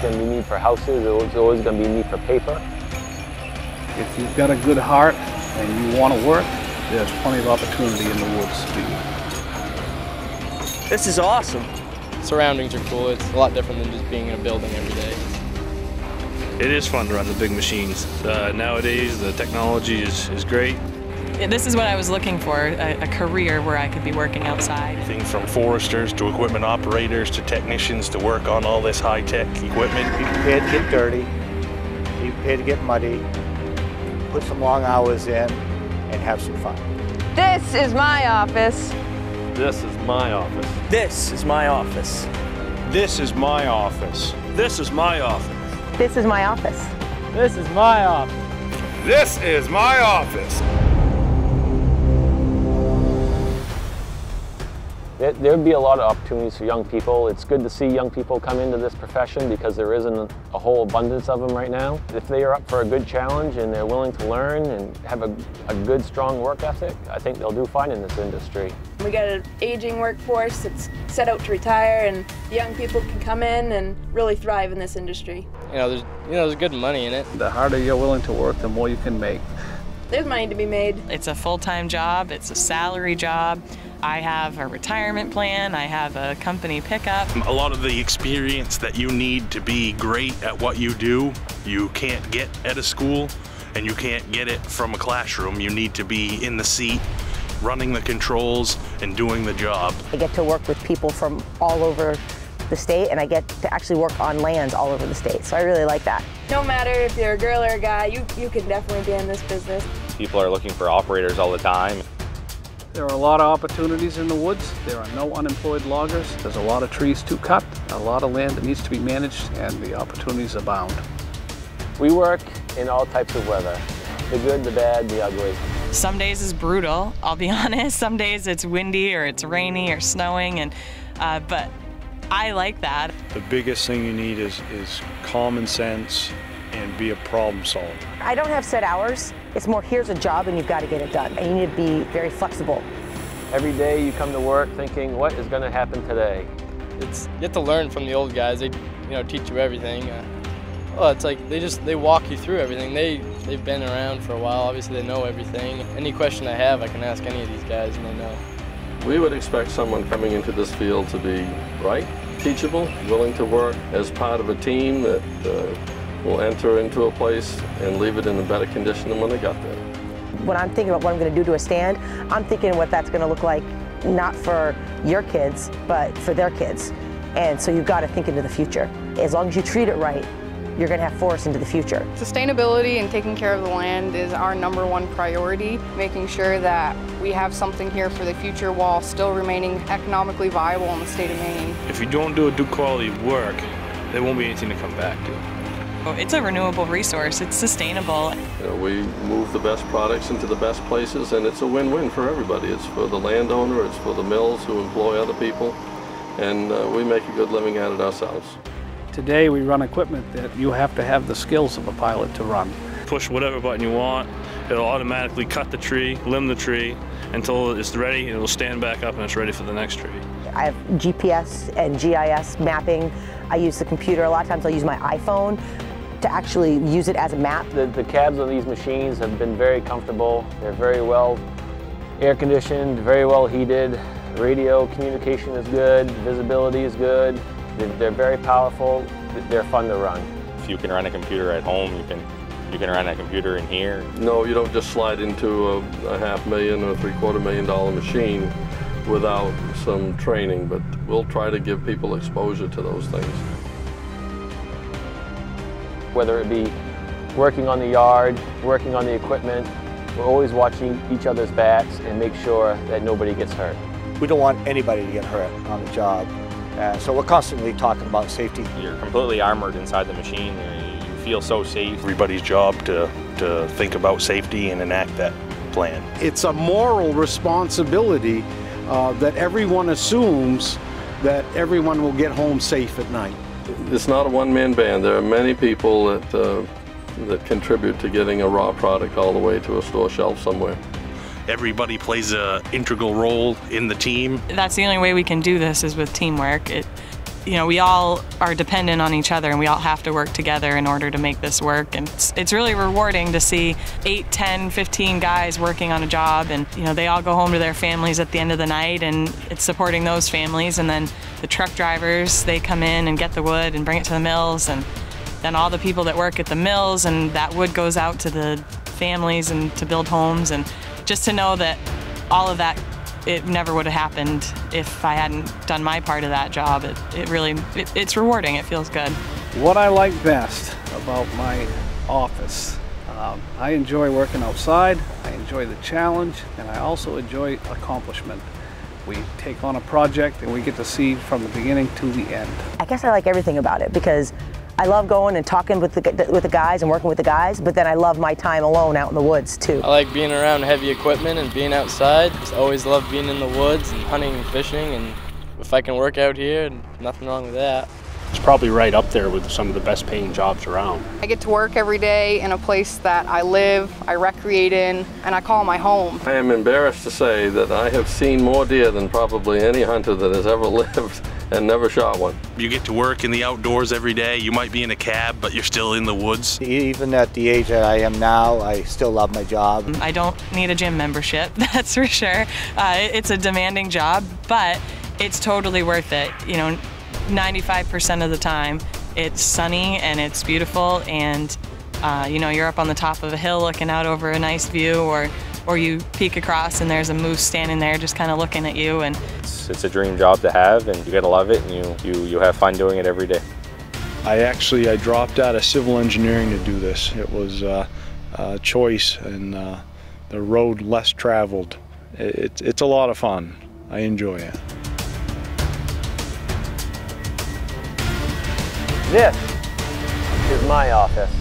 always going to be need for houses, there's always going to be need for paper. If you've got a good heart and you want to work, there's plenty of opportunity in the woods for you. This is awesome. Surroundings are cool. It's a lot different than just being in a building every day. It is fun to run the big machines. Uh, nowadays, the technology is, is great. This is what I was looking for, a, a, career where I could be working outside. Everything from foresters to equipment operators to technicians to work on all this high-tech equipment. Be prepared to get dirty, be prepared to get muddy, put some long hours in, and have some fun. This is my office. This is my office. This is my office. This is my office. This is my office. This is my office. This is my office. This is my office. There would be a lot of opportunities for young people. It's good to see young people come into this profession because there isn't a whole abundance of them right now. If they are up for a good challenge and they're willing to learn and have a, a good, strong work ethic, I think they'll do fine in this industry. We got an aging workforce that's set out to retire and young people can come in and really thrive in this industry. You know, there's, you know, there's good money in it. The harder you're willing to work, the more you can make. There's money to be made. It's a full-time job, it's a salary job. I have a retirement plan, I have a company pickup. A lot of the experience that you need to be great at what you do, you can't get at a school and you can't get it from a classroom. You need to be in the seat, running the controls and doing the job. I get to work with people from all over the state and I get to actually work on lands all over the state. So I really like that. No matter if you're a girl or a guy, you, you can definitely be in this business. People are looking for operators all the time. There are a lot of opportunities in the woods. There are no unemployed loggers. There's a lot of trees to cut, a lot of land that needs to be managed, and the opportunities abound. We work in all types of weather, the good, the bad, the ugly. Some days is brutal, I'll be honest. Some days it's windy or it's rainy or snowing, and uh, but I like that. The biggest thing you need is, is common sense and be a problem solver. I don't have set hours. It's more here's a job and you've got to get it done. And you need to be very flexible. Every day you come to work thinking, what is going to happen today? It's you have to learn from the old guys. They, you know, teach you everything. Uh, well, it's like they just they walk you through everything. They they've been around for a while. Obviously, they know everything. Any question I have, I can ask any of these guys, and they know. We would expect someone coming into this field to be right, teachable, willing to work as part of a team that uh, will enter into a place and leave it in a better condition than when they got there. When I'm thinking about what I'm going to do to a stand, I'm thinking what that's going to look like not for your kids, but for their kids. And so you've got to think into the future. As long as you treat it right, you're going to have forests into the future. Sustainability and taking care of the land is our number one priority, making sure that we have something here for the future while still remaining economically viable in the state of Maine. If you don't do a good quality work, there won't be anything to come back to. It's a renewable resource, it's sustainable. You know, we move the best products into the best places and it's a win-win for everybody. It's for the landowner, it's for the mills who employ other people, and uh, we make a good living at it ourselves. Today we run equipment that you have to have the skills of a pilot to run. Push whatever button you want, it'll automatically cut the tree, limb the tree, until it's ready, it'll stand back up and it's ready for the next tree. I have GPS and GIS mapping. I use the computer. A lot of times I'll use my iPhone to actually use it as a map. The, the cabs on these machines have been very comfortable. They're very well air conditioned, very well heated. Radio communication is good, visibility is good. They're, they're very powerful. They're fun to run. If you can run a computer at home, you can you can run a computer in here. No, you don't just slide into a, a half million or three quarter million dollar machine without some training, but we'll try to give people exposure to those things. Whether it be working on the yard, working on the equipment, we're always watching each other's backs and make sure that nobody gets hurt. We don't want anybody to get hurt on the job. Uh, so we're constantly talking about safety. You're completely armored inside the machine. You feel so safe. Everybody's job to, to think about safety and enact that plan. It's a moral responsibility uh, that everyone assumes that everyone will get home safe at night. It's not a one-man band. There are many people that, uh, that contribute to getting a raw product all the way to a store shelf somewhere. Everybody plays an integral role in the team. That's the only way we can do this is with teamwork. It, you know, we all are dependent on each other and we all have to work together in order to make this work. And it's, it's really rewarding to see 8, 10, 15 guys working on a job and, you know, they all go home to their families at the end of the night and it's supporting those families. And then the truck drivers, they come in and get the wood and bring it to the mills and then all the people that work at the mills and that wood goes out to the families and to build homes and just to know that all of that it never would have happened if I hadn't done my part of that job. It, it really, it, it's rewarding. It feels good. What I like best about my office, um, I enjoy working outside, I enjoy the challenge, and I also enjoy accomplishment. We take on a project and we get to see from the beginning to the end. I guess I like everything about it because I love going and talking with the, with the guys and working with the guys, but then I love my time alone out in the woods too. I like being around heavy equipment and being outside. Just always love being in the woods and hunting and fishing and if I can work out here, and nothing wrong with that. It's probably right up there with some of the best paying jobs around. I get to work every day in a place that I live, I recreate in, and I call my home. I am embarrassed to say that I have seen more deer than probably any hunter that has ever lived and never shot one. You get to work in the outdoors every day. You might be in a cab, but you're still in the woods. Even at the age that I am now, I still love my job. I don't need a gym membership, that's for sure. Uh, it's a demanding job, but it's totally worth it. You know, 95% of the time it's sunny and it's beautiful and uh, you know you're up on the top of a hill looking out over a nice view or or you peek across and there's a moose standing there just kind of looking at you and it's, it's a dream job to have and you gotta love it and you, you, you have fun doing it every day. I actually I dropped out of civil engineering to do this. It was uh, a choice and uh, the road less traveled. It, it's a lot of fun. I enjoy it. This is my office.